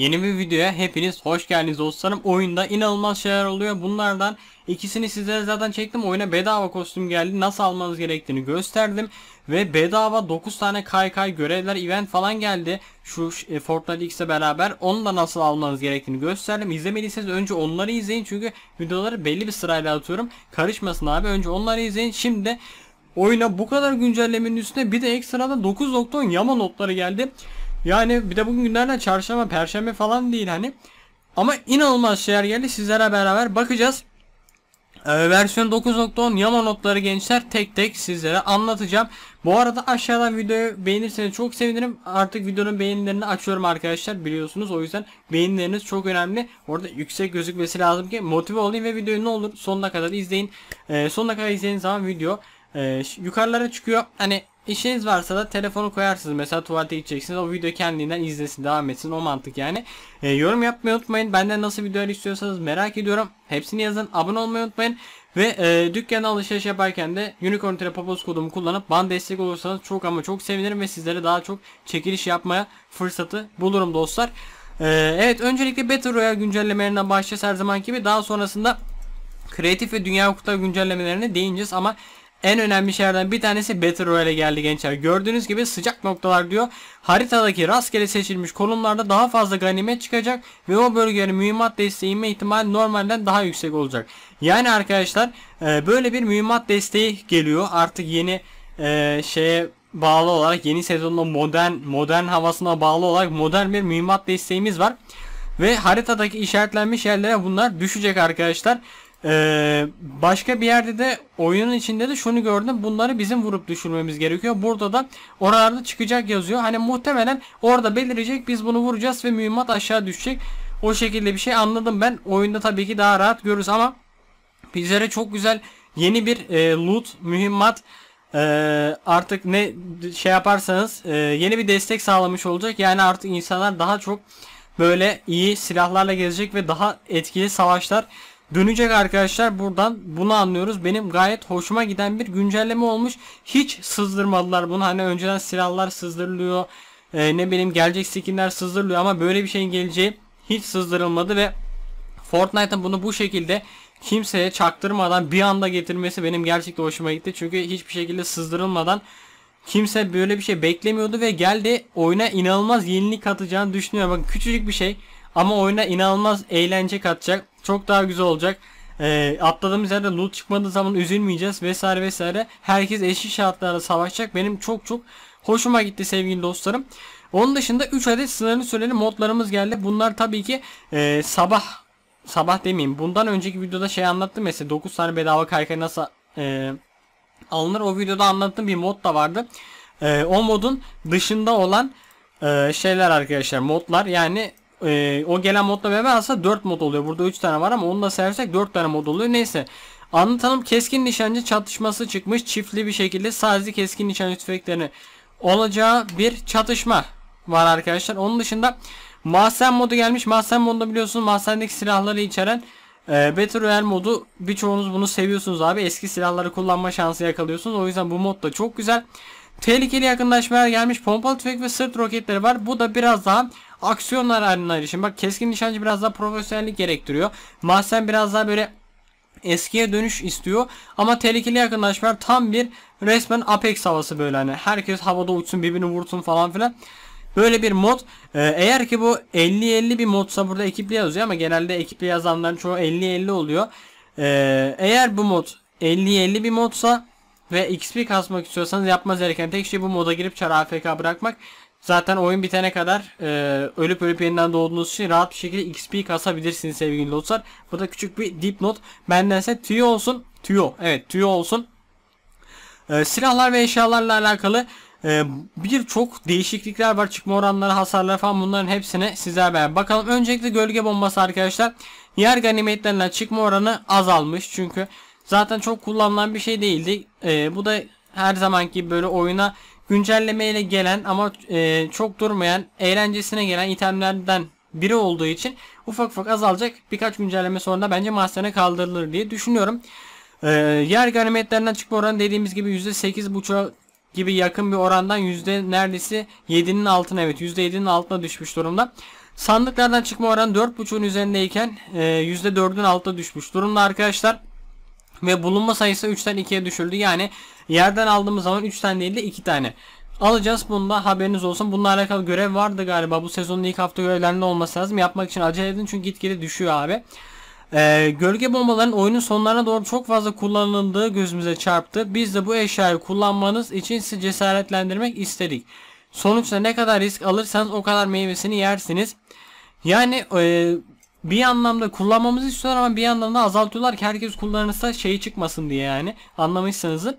Yeni bir videoya hepiniz hoş geldiniz dostlarım. Oyunda inanılmaz şeyler oluyor. Bunlardan ikisini sizlere zaten çektim. Oyuna bedava kostüm geldi. Nasıl almanız gerektiğini gösterdim. Ve bedava 9 tane kaykay görevler event falan geldi. Şu e, Fortnite X'le beraber. Onu da nasıl almanız gerektiğini gösterdim. İzlemediyseniz önce onları izleyin. Çünkü videoları belli bir sırayla atıyorum. Karışmasın abi. Önce onları izleyin. Şimdi oyuna bu kadar güncellemenin üstüne bir de ekstradan 9.10 yama notları geldi. Yani bir de bugün günlerden çarşamba, perşembe falan değil hani. Ama inanılmaz şeyler geldi. Sizlere beraber bakacağız. Ee, versiyon 9.10 yama notları gençler tek tek sizlere anlatacağım. Bu arada aşağıdan videoyu beğenirseniz çok sevinirim. Artık videonun beğenilerini açıyorum arkadaşlar biliyorsunuz. O yüzden beğenileriniz çok önemli. Orada yüksek gözükmesi lazım ki motive olayım ve videoyu ne olur sonuna kadar izleyin. Ee, sonuna kadar izlediğiniz zaman video e, yukarılara çıkıyor. Hani İşiniz varsa da telefonu koyarsınız. Mesela tuvalete gideceksiniz. O video kendinden izlesin, devam etsin. O mantık yani. E, yorum yapmayı unutmayın. Benden nasıl videolar istiyorsanız merak ediyorum. Hepsini yazın. Abone olmayı unutmayın. Ve e, dükkana alışveriş yaparken de Unicorn Popos kodumu kullanıp bana destek olursanız çok ama çok sevinirim ve sizlere daha çok çekiliş yapmaya fırsatı bulurum dostlar. E, evet öncelikle Battle Royale güncellemelerinden başlayacağız her zaman gibi. Daha sonrasında kreatif ve dünya hukukta güncellemelerine değineceğiz ama en önemli şeylerden bir tanesi Battle Royale geldi gençler. Gördüğünüz gibi sıcak noktalar diyor. Haritadaki rastgele seçilmiş konumlarda daha fazla ganimet çıkacak ve o bölgelerin mühimmat desteği inme ihtimali normalden daha yüksek olacak. Yani arkadaşlar e, böyle bir mühimmat desteği geliyor. Artık yeni e, şeye bağlı olarak yeni sezonda modern modern havasına bağlı olarak modern bir mühimmat desteğimiz var. Ve haritadaki işaretlenmiş yerlere bunlar düşecek arkadaşlar. Ee, başka bir yerde de oyunun içinde de şunu gördüm. Bunları bizim vurup düşürmemiz gerekiyor. Burada da oralarda çıkacak yazıyor. Hani muhtemelen orada belirecek. Biz bunu vuracağız ve mühimmat aşağı düşecek. O şekilde bir şey anladım ben. Oyunda tabii ki daha rahat görürüz ama bizlere çok güzel yeni bir e, loot, mühimmat e, artık ne şey yaparsanız e, yeni bir destek sağlamış olacak. Yani artık insanlar daha çok böyle iyi silahlarla gezecek ve daha etkili savaşlar dönecek arkadaşlar. Buradan bunu anlıyoruz. Benim gayet hoşuma giden bir güncelleme olmuş. Hiç sızdırmadılar bunu. Hani önceden silahlar sızdırılıyor. Ee, ne bileyim gelecek skinler sızdırılıyor ama böyle bir şeyin geleceği hiç sızdırılmadı ve Fortnite'ın bunu bu şekilde kimseye çaktırmadan bir anda getirmesi benim gerçekten hoşuma gitti. Çünkü hiçbir şekilde sızdırılmadan kimse böyle bir şey beklemiyordu ve geldi oyuna inanılmaz yenilik katacağını düşünüyorum. Bakın küçücük bir şey ama oyuna inanılmaz eğlence katacak. Çok daha güzel olacak. E, atladığımız yerde loot çıkmadığı zaman üzülmeyeceğiz vesaire vesaire. Herkes eşit şartlarda savaşacak. Benim çok çok hoşuma gitti sevgili dostlarım. Onun dışında 3 adet sınırlı süreli modlarımız geldi. Bunlar tabii ki e, sabah sabah demeyeyim. Bundan önceki videoda şey anlattım mesela 9 tane bedava kaykay nasıl e, alınır. O videoda anlattığım bir mod da vardı. E, o modun dışında olan e, şeyler arkadaşlar modlar yani e, o gelen modla beraber aslında 4 mod oluyor. Burada 3 tane var ama onu da seversek 4 tane mod oluyor. Neyse. Anlatalım keskin nişancı çatışması çıkmış. Çiftli bir şekilde sadece keskin nişancı tüfeklerini olacağı bir çatışma var arkadaşlar. Onun dışında mahzen modu gelmiş. Mahzen modunda biliyorsunuz mahzendeki silahları içeren e, Battle Royale modu birçoğunuz bunu seviyorsunuz abi. Eski silahları kullanma şansı yakalıyorsunuz. O yüzden bu mod da çok güzel. Tehlikeli yakınlaşmalar gelmiş. Pompalı tüfek ve sırt roketleri var. Bu da biraz daha aksiyonlar haline için. Bak keskin nişancı biraz daha profesyonellik gerektiriyor. Mahsen biraz daha böyle eskiye dönüş istiyor. Ama tehlikeli yakınlaşmalar tam bir resmen Apex havası böyle hani. Herkes havada uçsun birbirini vursun falan filan. Böyle bir mod. Ee, eğer ki bu 50-50 bir modsa burada ekipli yazıyor ama genelde ekipli yazanların çoğu 50-50 oluyor. Ee, eğer bu mod 50-50 bir modsa ve XP kasmak istiyorsanız yapmanız gereken tek şey bu moda girip çar AFK bırakmak. Zaten oyun bitene kadar e, ölüp ölüp yeniden doğduğunuz için rahat bir şekilde XP kasabilirsiniz sevgili dostlar. Bu da küçük bir dipnot. Bendense tüyo olsun. Tüyo. Evet tüyo olsun. E, silahlar ve eşyalarla alakalı e, birçok değişiklikler var. Çıkma oranları, hasarlar falan bunların hepsine sizler beraber bakalım. Öncelikle gölge bombası arkadaşlar. Yer ganimetlerinden çıkma oranı azalmış. Çünkü zaten çok kullanılan bir şey değildi. E, bu da her zamanki böyle oyuna güncellemeyle gelen ama e, çok durmayan eğlencesine gelen itemlerden biri olduğu için ufak ufak azalacak. Birkaç güncelleme sonra bence mahzene kaldırılır diye düşünüyorum. E, yer ganimetlerinden çıkma oranı dediğimiz gibi %8.5 gibi yakın bir orandan yüzde neredeyse 7'nin altına evet %7'nin altına düşmüş durumda. Sandıklardan çıkma oranı 4.5'un üzerindeyken e, %4'ün altına düşmüş durumda arkadaşlar. Ve bulunma sayısı 3'ten 2'ye düşürdü. Yani yerden aldığımız zaman 3'ten değil de 2 tane. Alacağız bunda haberiniz olsun. Bununla alakalı görev vardı galiba. Bu sezonun ilk hafta görevlerinde olması lazım. Yapmak için acele edin çünkü gitgide düşüyor abi. Ee, gölge bombaların oyunun sonlarına doğru çok fazla kullanıldığı gözümüze çarptı. Biz de bu eşyayı kullanmanız için sizi cesaretlendirmek istedik. Sonuçta ne kadar risk alırsanız o kadar meyvesini yersiniz. Yani e, bir anlamda kullanmamızı istiyorlar ama bir yandan da azaltıyorlar ki herkes kullanırsa şey çıkmasın diye yani. Anlamışsınızdır.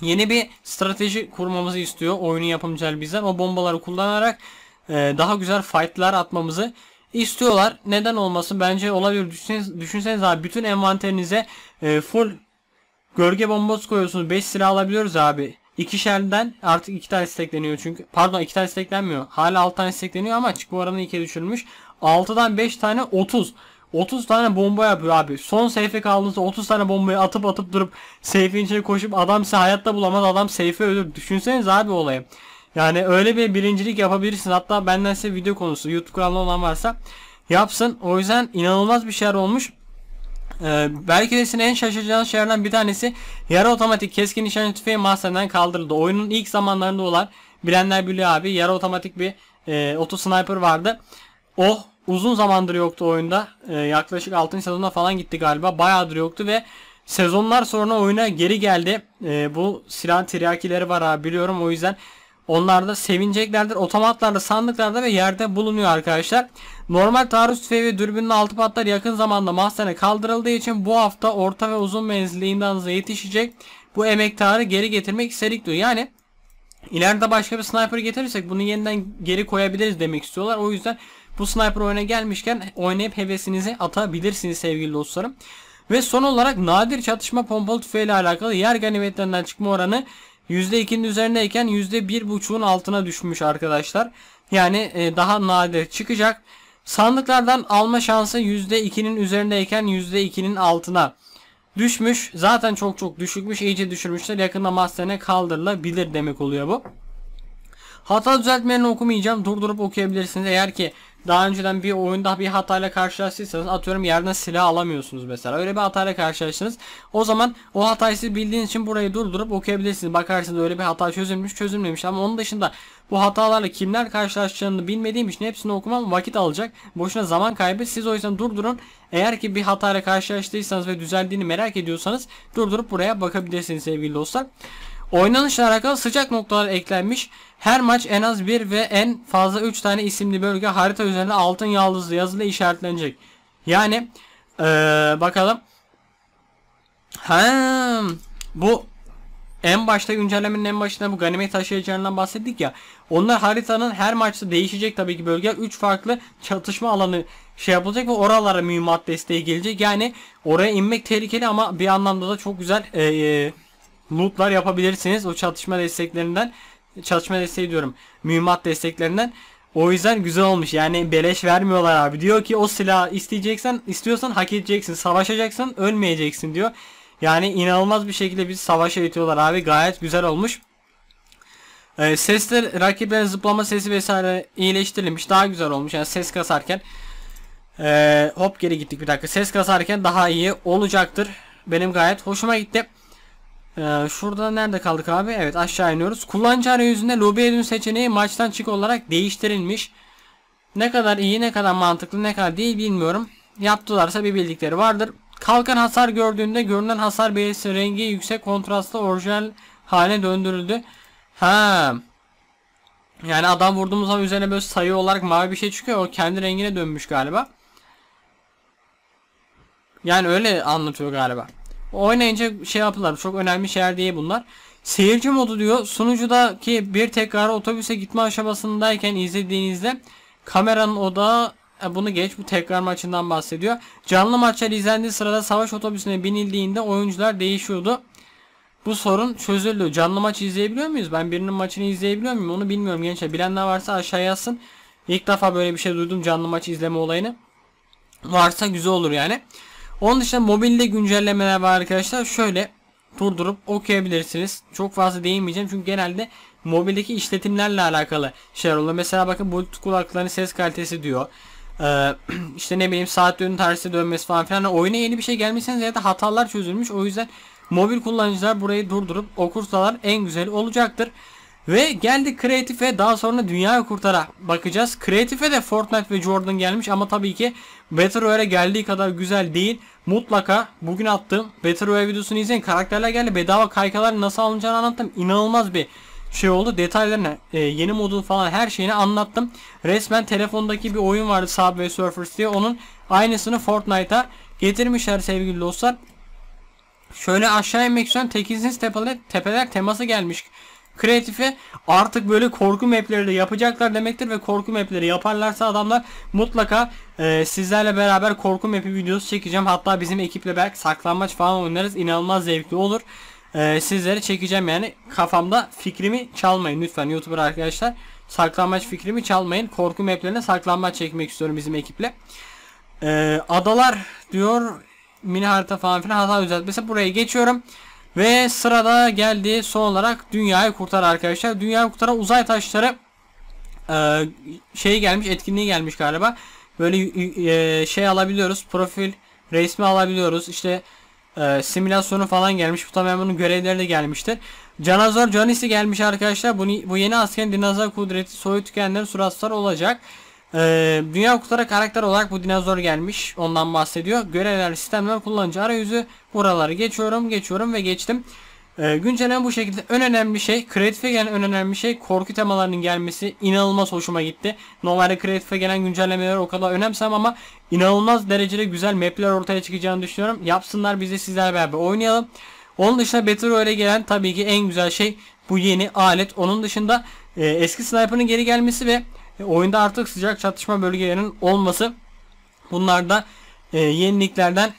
Yeni bir strateji kurmamızı istiyor oyunun yapımcıları bizden. O bombaları kullanarak e, daha güzel fightlar atmamızı istiyorlar. Neden olmasın? Bence olabilir. Düşünseniz, düşünseniz abi bütün envanterinize e, full gölge bombası koyuyorsunuz. 5 silah alabiliyoruz abi. İkişerden artık iki tane stekleniyor çünkü. Pardon iki tane steklenmiyor. Hala 6 tane stekleniyor ama çıkma oranı 2'ye düşürmüş. 6'dan 5 tane 30. 30 tane bomba yapıyor abi. Son seyfe kaldığınızda 30 tane bombayı atıp atıp durup seyfin içine koşup adam size hayatta bulamaz adam seyfe ölür. Düşünseniz abi olayı. Yani öyle bir birincilik yapabilirsiniz. Hatta benden size video konusu YouTube kanalı olan varsa yapsın. O yüzden inanılmaz bir şeyler olmuş. Ee, belki de sizin en şaşıracağınız şeylerden bir tanesi yarı otomatik keskin nişancı tüfeği mahzenden kaldırıldı. Oyunun ilk zamanlarında olan bilenler biliyor abi yarı otomatik bir e, oto sniper vardı. O uzun zamandır yoktu oyunda. E, yaklaşık 6. sezonda falan gitti galiba. Bayağıdır yoktu ve sezonlar sonra oyuna geri geldi. E, bu silah tiryakileri var abi biliyorum o yüzden onlar da sevineceklerdir. Otomatlarda, sandıklarda ve yerde bulunuyor arkadaşlar. Normal taarruz tüfeği ve dürbünün altı patlar yakın zamanda mahzene kaldırıldığı için bu hafta orta ve uzun menzilli imdanınıza yetişecek. Bu emektarı geri getirmek istedik diyor. Yani ileride başka bir sniper getirirsek bunu yeniden geri koyabiliriz demek istiyorlar. O yüzden bu sniper oyuna gelmişken oynayıp hevesinizi atabilirsiniz sevgili dostlarım. Ve son olarak nadir çatışma pompalı tüfeği ile alakalı yer ganimetlerinden çıkma oranı %2'nin üzerindeyken %1.5'un altına düşmüş arkadaşlar. Yani e, daha nadir çıkacak. Sandıklardan alma şansı %2'nin üzerindeyken %2'nin altına düşmüş. Zaten çok çok düşükmüş. iyice düşürmüşler. Yakında mahzene kaldırılabilir demek oluyor bu. Hata düzeltmelerini okumayacağım. Durdurup okuyabilirsiniz. Eğer ki daha önceden bir oyunda bir hatayla karşılaştıysanız atıyorum yerden silah alamıyorsunuz mesela. Öyle bir hatayla karşılaştınız. O zaman o hatayı siz bildiğiniz için burayı durdurup okuyabilirsiniz. Bakarsınız öyle bir hata çözülmüş çözülmemiş ama onun dışında bu hatalarla kimler karşılaşacağını bilmediğim için hepsini okumam vakit alacak. Boşuna zaman kaybı. Siz o yüzden durdurun. Eğer ki bir hatayla karşılaştıysanız ve düzeldiğini merak ediyorsanız durdurup buraya bakabilirsiniz sevgili dostlar. Oynanışla alakalı sıcak noktalar eklenmiş. Her maç en az bir ve en fazla 3 tane isimli bölge harita üzerinde altın yaldızlı yazılı işaretlenecek. Yani ee, bakalım. Ha, bu en başta güncellemenin en başında bu ganimet taşıyıcılarından bahsettik ya. Onlar haritanın her maçta değişecek tabii ki bölge. 3 farklı çatışma alanı şey yapılacak ve oralara mühimmat desteği gelecek. Yani oraya inmek tehlikeli ama bir anlamda da çok güzel e, e, lootlar yapabilirsiniz o çatışma desteklerinden. Çatışma desteği diyorum. Mühimmat desteklerinden. O yüzden güzel olmuş. Yani beleş vermiyorlar abi. Diyor ki o silah isteyeceksen, istiyorsan hak edeceksin. Savaşacaksın, ölmeyeceksin diyor. Yani inanılmaz bir şekilde bir savaşa itiyorlar abi. Gayet güzel olmuş. Ee, sesler rakiplerin zıplama sesi vesaire iyileştirilmiş. Daha güzel olmuş. Yani ses kasarken ee, hop geri gittik bir dakika. Ses kasarken daha iyi olacaktır. Benim gayet hoşuma gitti. Ee, şurada nerede kaldık abi? Evet aşağı iniyoruz. Kullanıcı arayüzünde lobiye dön seçeneği maçtan çık olarak değiştirilmiş. Ne kadar iyi ne kadar mantıklı ne kadar değil bilmiyorum. Yaptılarsa bir bildikleri vardır. Kalkan hasar gördüğünde görünen hasar belirtisi rengi yüksek kontrastlı orijinal haline döndürüldü. Ha. Yani adam vurduğumuz zaman üzerine böyle sayı olarak mavi bir şey çıkıyor. O kendi rengine dönmüş galiba. Yani öyle anlatıyor galiba. Oynayınca şey yapılar. Çok önemli şeyler değil bunlar. Seyirci modu diyor. Sunucudaki bir tekrar otobüse gitme aşamasındayken izlediğinizde kameranın odağı e, bunu geç bu tekrar maçından bahsediyor. Canlı maçlar izlendiği sırada savaş otobüsüne binildiğinde oyuncular değişiyordu. Bu sorun çözüldü. Canlı maç izleyebiliyor muyuz? Ben birinin maçını izleyebiliyor muyum? Onu bilmiyorum gençler. Bilenler varsa aşağıya yazsın. İlk defa böyle bir şey duydum canlı maç izleme olayını. Varsa güzel olur yani. Onun dışında mobilde güncellemeler var arkadaşlar. Şöyle durdurup okuyabilirsiniz. Çok fazla değinmeyeceğim çünkü genelde mobildeki işletimlerle alakalı şeyler oluyor. Mesela bakın Bluetooth kulaklıkların ses kalitesi diyor. Ee, işte ne bileyim saat yönü tersi dönmesi falan filan. Yani oyuna yeni bir şey gelmişseniz ziyade hatalar çözülmüş. O yüzden mobil kullanıcılar burayı durdurup okursalar en güzeli olacaktır. Ve geldik Creative'e daha sonra Dünyayı Kurtar'a bakacağız. Creative'e de Fortnite ve Jordan gelmiş ama tabii ki Battle Royale'e geldiği kadar güzel değil. Mutlaka bugün attığım Battle Royale videosunu izleyin. Karakterler geldi. Bedava kaykalar nasıl alınacağını anlattım. İnanılmaz bir şey oldu. Detaylarını, e, yeni modun falan her şeyini anlattım. Resmen telefondaki bir oyun vardı Subway Surfers diye. Onun aynısını Fortnite'a getirmişler sevgili dostlar. Şöyle aşağı inmek istiyorum. Tekinsiz tepeler, tepeler teması gelmiş. Kreatife artık böyle korku mapleri de yapacaklar demektir ve korku mapleri yaparlarsa adamlar mutlaka e, sizlerle beraber korku mapi videosu çekeceğim. Hatta bizim ekiple belki saklanmaç falan oynarız. İnanılmaz zevkli olur. E, sizleri çekeceğim yani kafamda fikrimi çalmayın lütfen YouTuber arkadaşlar. Saklanmaç fikrimi çalmayın. Korku maplerine saklanmaç çekmek istiyorum bizim ekiple. E, adalar diyor mini harita falan filan hata düzeltmesi buraya geçiyorum. Ve sırada geldi son olarak dünyayı kurtar arkadaşlar. Dünyayı kurtaran uzay taşları e, şey gelmiş etkinliği gelmiş galiba. Böyle e, şey alabiliyoruz. Profil resmi alabiliyoruz. İşte e, simülasyonu falan gelmiş. Bu tamamen bunun görevleri de gelmiştir. Canazor Canisi gelmiş arkadaşlar. Bu, bu yeni askerin dinozor kudreti soyu tükenenlerin suratlar olacak. Ee, dünya kurtara karakter olarak bu dinozor gelmiş. Ondan bahsediyor. Görevler, sistemler, kullanıcı arayüzü. Buraları geçiyorum, geçiyorum ve geçtim. Ee, güncelleme bu şekilde. En önemli şey, Creative'e gelen en önemli şey korku temalarının gelmesi. inanılmaz hoşuma gitti. Normalde Creative'e gelen güncellemeler o kadar önemsem ama inanılmaz derecede güzel mapler ortaya çıkacağını düşünüyorum. Yapsınlar biz de sizlerle beraber oynayalım. Onun dışında Battle Royale'e gelen tabii ki en güzel şey bu yeni alet. Onun dışında e, eski sniper'ın geri gelmesi ve e, oyunda artık sıcak çatışma bölgelerinin olması. Bunlar da e, yeniliklerden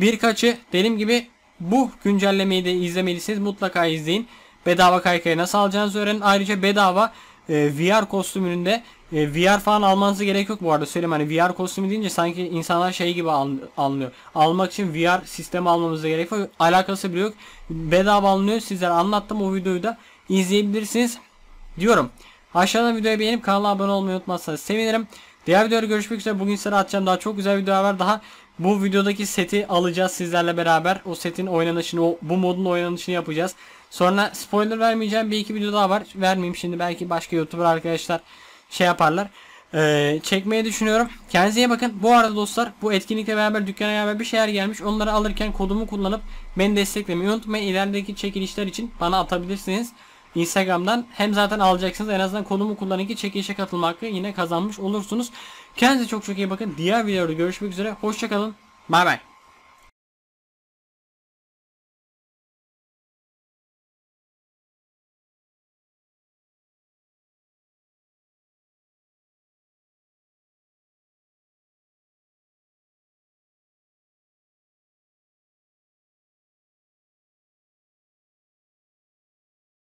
birkaçı. Dediğim gibi bu güncellemeyi de izlemelisiniz. Mutlaka izleyin. Bedava kaykayı nasıl alacağınızı öğrenin. Ayrıca bedava e, VR kostümünün de e, VR falan almanızı gerek yok bu arada söyleyeyim hani VR kostümü deyince sanki insanlar şey gibi anlıyor. Almak için VR sistemi almamıza gerek yok. Alakası bile yok. Bedava alınıyor. Sizlere anlattım o videoyu da izleyebilirsiniz diyorum. Aşağıdan videoyu beğenip kanala abone olmayı unutmazsanız sevinirim. Diğer videoda görüşmek üzere. Bugün size atacağım daha çok güzel videolar var. Daha bu videodaki seti alacağız sizlerle beraber. O setin oynanışını, o, bu modun oynanışını yapacağız. Sonra spoiler vermeyeceğim. Bir iki video daha var. Vermeyeyim şimdi. Belki başka YouTuber arkadaşlar şey yaparlar. Ee, çekmeyi düşünüyorum. Kendinize iyi bakın. Bu arada dostlar bu etkinlikle beraber dükkana beraber bir şeyler gelmiş. Onları alırken kodumu kullanıp beni desteklemeyi unutmayın. İlerideki çekilişler için bana atabilirsiniz. Instagram'dan hem zaten alacaksınız en azından konumu kullanın ki çekilişe katılma hakkı yine kazanmış olursunuz. Kendinize çok çok iyi bakın. Diğer videoda görüşmek üzere. Hoşçakalın. Bay bay.